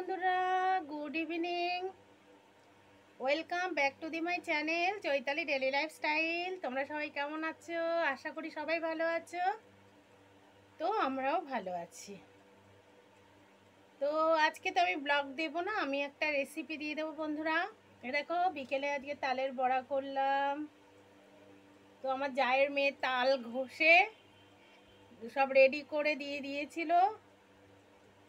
বন্ধুরা good evening welcome back to the my channel Chaitali daily lifestyle তোমরা সবাই কেমন আছো? আশা করি সবাই ভালো আছো। তো আমরাও ভালো আছি। তো আজকে তো আমি ব্লগ দেব না, আমি একটা রেসিপি দিয়ে দেবো বন্ধুরা। দেখো, বিকেলে আজকে তালের বড়া করলাম। তো আমার জায়ের মেয়ে তাল ঘষে সব রেডি করে দিয়ে দিয়েছিল।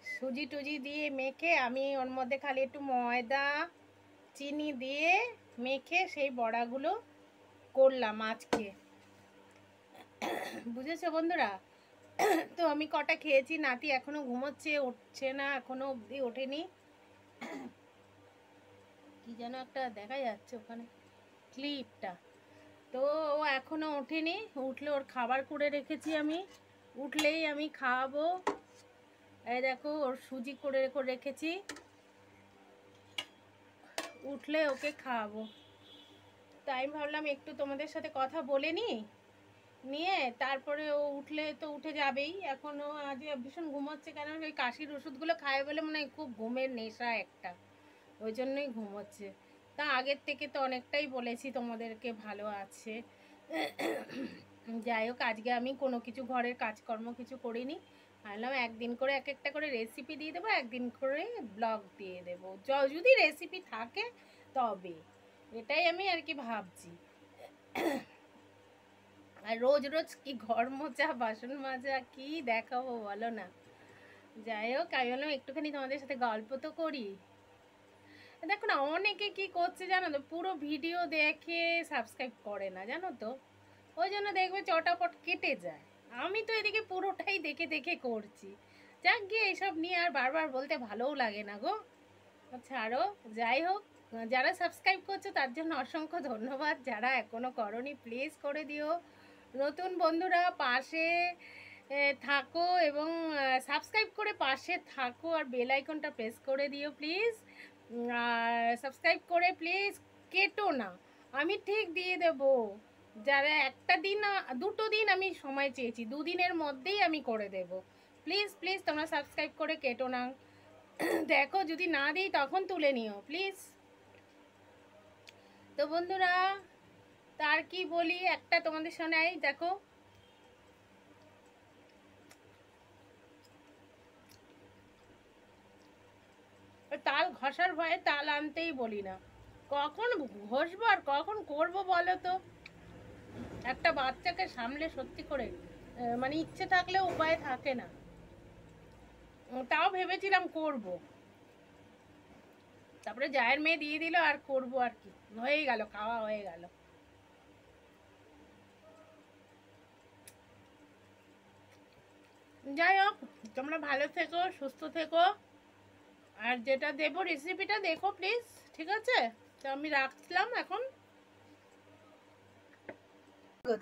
সুজি টুজি দিয়ে মেখে আমি ওর মধ্যে খালি একটু ময়দা, চিনি দিয়ে মেখে সেই বড়াগুলো করলাম আজকে। বুঝেছ বন্ধুরা? তো আমি কটা খেয়েছি, নাতি এখনও ঘুমোচ্ছে, উঠছে না, এখনও অবধি ওঠেনি। কি যেন একটা দেখা যাচ্ছে ওখানে, ক্লিপটা। তো ও এখনও ওঠেনি, উঠলে ওর খাবার করে রেখেছি আমি। উঠলেই আমি খাওয়াবো। এই দেখো, ওর সুজি করে রেখেছি। উঠলে ওকে খাওয়াবো। তাই ভাবলাম একটু তোমাদের সাথে কথা বলে নি নিয়ে তারপরে ও উঠলে তো উঠে যাবেই। এখন ও আজ ভীষণ ঘুমোচ্ছে কেন? ওই কাশির ওষুধগুলো খায় বলে মনে হয় খুব ঘুমের নেশা একটা। ওই জন্যই ঘুমোচ্ছে। তা আগের থেকে তো অনেকটাই বলেছি তোমাদেরকে, ভালো আছে। যাই হোক, আজকে আমি কোনো কিছু, ঘরের কাজকর্ম কিছু করিনি। ভাবলাম একদিন করে এক একটা করে রেসিপি দিয়ে দেবো, একদিন করে ব্লগ দিয়ে দেবো। যদি রেসিপি থাকে তবে, এটাই আমি আর কি ভাবছি। আর রোজ রোজ কি ঘর মোচা বাসন মাজা, কি দেখাবো বলো না। যাই হোক, আমি বললাম, একটুখানি তোমাদের সাথে গল্প তো করি। দেখো না, অনেকে কি করছে জানো তো, পুরো ভিডিও দেখে সাবস্ক্রাইব করে না, জানো তো? ওই জন্য দেখবে চটাপট কেটে যায়। আমি তো এদিকে পুরোটাই দেখে দেখে করছি। যাক গিয়ে এইসব নিয়ে আর বারবার বলতে ভালোও লাগে না গো। ছাড়ো যাই হোক, যারা সাবস্ক্রাইব করছ তার জন্য অসংখ্য ধন্যবাদ। যারা এখনও করনি প্লিজ করে দিও। নতুন বন্ধুরা, পাশে থাকো এবং সাবস্ক্রাইব করে পাশে থাকো আর বেল আইকনটা প্রেস করে দিও প্লিজ আর সাবস্ক্রাইব করে প্লিজ কেটো না। আমি ঠিক দিয়ে দেবো। যারা একটা দিন দুটো দিন আমি সময় চেয়েছি, দুদিনের মধ্যেই আমি করে দেব। প্লিজ প্লিজ তোমরা সাবস্ক্রাইব করে কেটো না। দেখো, যদি না দিই, তখন তুলে নিও প্লিজ তো বন্ধুরা, তার কি বলি? একটা তোমাদের শোনাই, দেখো। তাল ঘষার ভয়ে তাল আনতেই বলি না। কখন ঘষবো আর কখন করব বলো তো? একটা বাচ্চাকে সামলে সত্যি করে মানে ইচ্ছে থাকলে উপায় থাকে না। তাও ভেবেছিলাম করব। তারপরে জায়ের মেয়ে দিয়ে দিল, আর করব আর কি। হয়ে গেল, খাওয়া হয়ে গেল। যাই হোক, তোমরা ভালো থেকো, সুস্থ থেকো। আর যেটা দেবো রেসিপিটা দেখো প্লিজ ঠিক আছে? তো আমি রাখলাম এখন।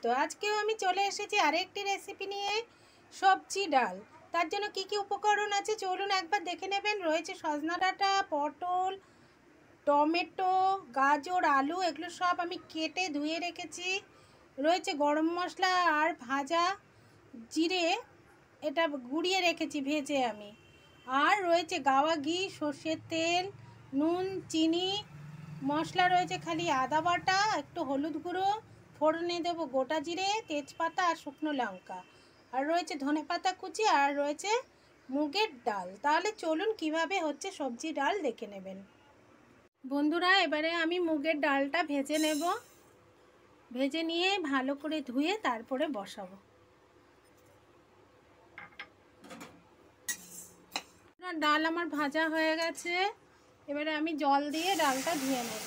তো আজকেও আমি চলে এসেছি আরেকটি রেসিপি নিয়ে সবজি ডাল। তার জন্য কি কি উপকরণ আছে চলুন একবার দেখে নেবেন। রয়েছে সজনা ডাঁটা, পটল, টমেটো, গাজর, আলু, এগুলো সব আমি কেটে ধুয়ে রেখেছি। রয়েছে গরম মশলা আর ভাজা জিরে, এটা গুঁড়িয়ে রেখেছি ভেজে আমি। আর রয়েছে গাওয়া ঘি, সর্ষের তেল, নুন, চিনি, মশলা রয়েছে খালি আদা বাটা, একটু হলুদ গুঁড়ো ফোড়নে দেবো গোটা জিরে, তেজপাতা আর শুকনো লঙ্কা। আর রয়েছে ধনে পাতা কুচি আর রয়েছে মুগের ডাল। তাহলে চলুন কীভাবে হচ্ছে সবজি ডাল দেখে নেবেন। বন্ধুরা, এবারে আমি মুগের ডালটা ভেজে নেব। ভেজে নিয়ে ভালো করে ধুয়ে তারপরে বসাবো। ডাল আমার ভাজা হয়ে গেছে। এবারে আমি জল দিয়ে ডালটা ধুয়ে নেব।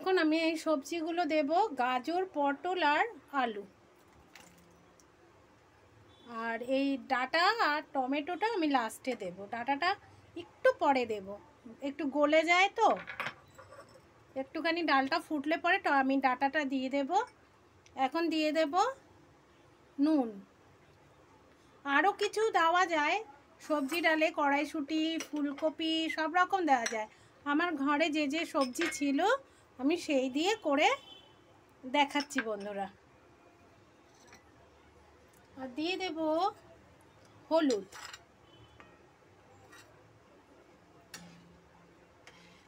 এখন আমি এই সবজিগুলো দেব গাজর, পটল আর আলু। আর এই ডাটা আর টমেটোটা আমি লাস্টে দেব। ডাটাটা একটু পরে দেব। একটু গলে যায় তো। একটুখানি ডালটা ফুটলে পরে আমি ডাটাটা দিয়ে দেব। এখন দিয়ে দেব নুন। আরও কিছু দেওয়া যায়। সবজি ডালে কড়াইশুঁটি, ফুলকপি, সব রকম দেওয়া যায়। আমার ঘরে যে যে সবজি ছিল আমি সেই দিয়ে করে দেখাচ্ছি বন্ধুরা। আর দিয়ে দেব হলুদ।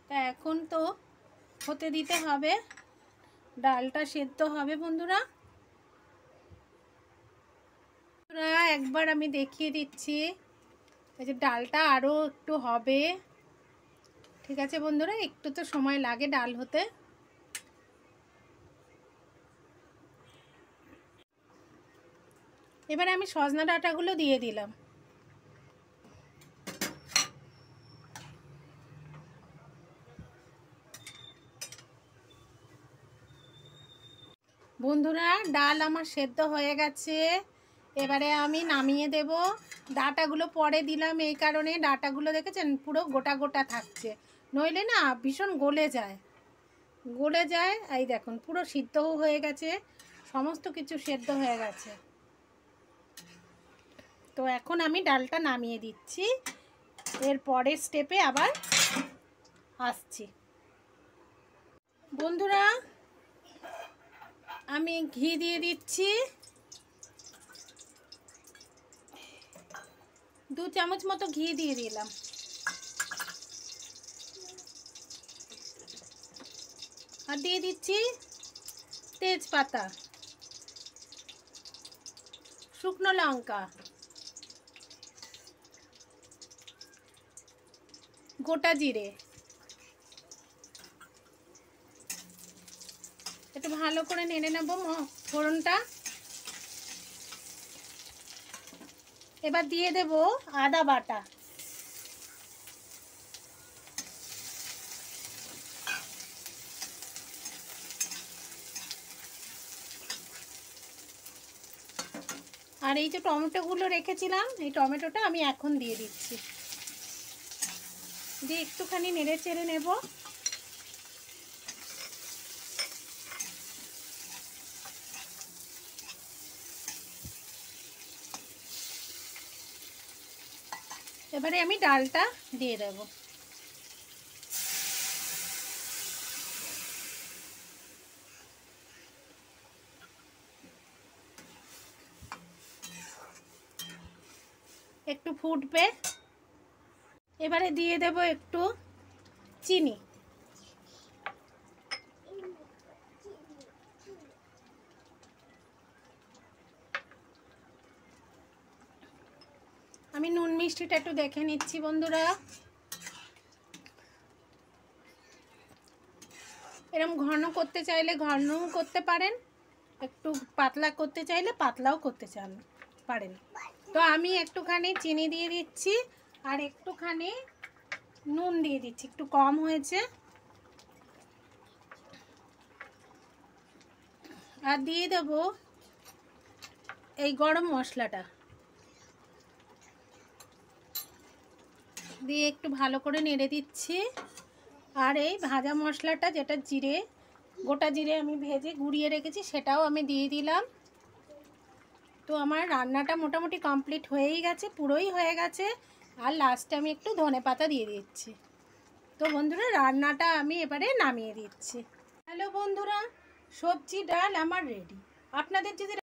তা এখন তো হতে দিতে হবে। ডালটা সেদ্ধ হবে বন্ধুরা। একবার আমি দেখিয়ে দিচ্ছি। এই যে ডালটা আরও একটু হবে। ঠিক আছে বন্ধুরা, একটু তো সময় লাগে ডাল হতে। এবারে আমি সজনা ডাঁটাগুলো দিয়ে দিলাম। বন্ধুরা, ডাল আমার সেদ্ধ হয়ে গেছে। এবারে আমি নামিয়ে দেব। ডাটাগুলো পরে দিলাম, এই কারণে ডাটাগুলো দেখেছেন পুরো গোটা গোটা থাকছে। নইলে না ভীষণ গলে যায়। গলে যায়, এই দেখুন, পুরো সিদ্ধও হয়ে গেছে, সমস্ত কিছু সেদ্ধ হয়ে গেছে। তো এখন আমি ডালটা নামিয়ে দিচ্ছি। এর পরের স্টেপে আবার আসছি। বন্ধুরা, আমি ঘি দিয়ে দিচ্ছি। দু চামচ মতো ঘি দিয়ে দিলাম। আর দিয়ে দিচ্ছি তেজপাতা, শুকনো লঙ্কা। গোটা জিরে। একটু ভালো করে নেড়ে নেব ফোড়নটা। এবার দিয়ে দেব আদা বাটা। আর এই যে টমেটোগুলো রেখেছিলাম, এই টমেটোটা আমি এখন দিয়ে দিচ্ছি। দিয়ে একটুখানি নেড়ে চেড়ে নেব। এবারে আমি ডালটা দিয়ে দেব। একটু ফুটবে। এবারে দিয়ে দেব একটু চিনি। আমি নুন মিষ্টিটা একটু দেখে নিচ্ছি বন্ধুরা। এরকম ঘন করতে চাইলে ঘনও করতে পারেন, একটু পাতলা করতে চাইলে পাতলাও করতে চান পারেন। তো আমি একটুখানি চিনি দিয়ে দিচ্ছি। আর একটুখানি নুন দিয়ে দিচ্ছি, একটু কম হয়েছে। আর দিয়ে দেব এই গরম মশলাটা। দিয়ে একটু ভালো করে নেড়ে দিচ্ছি। আর এই ভাজা মশলাটা যেটা জিরে, গোটা জিরে আমি ভেজে গুঁড়িয়ে রেখেছি, সেটাও আমি দিয়ে দিলাম। তো আমার রান্নাটা মোটামুটি কমপ্লিট হয়েই গেছে, পুরোই হয়ে গেছে। আর লাস্টে আমি একটু ধনে পাতা দিয়ে দিচ্ছি। তো বন্ধুরা, রান্নাটা আমি এবারে নামিয়ে দিচ্ছি। হ্যালো বন্ধুরা, সবজি, ডাল আমার রেডি আপনাদের যদি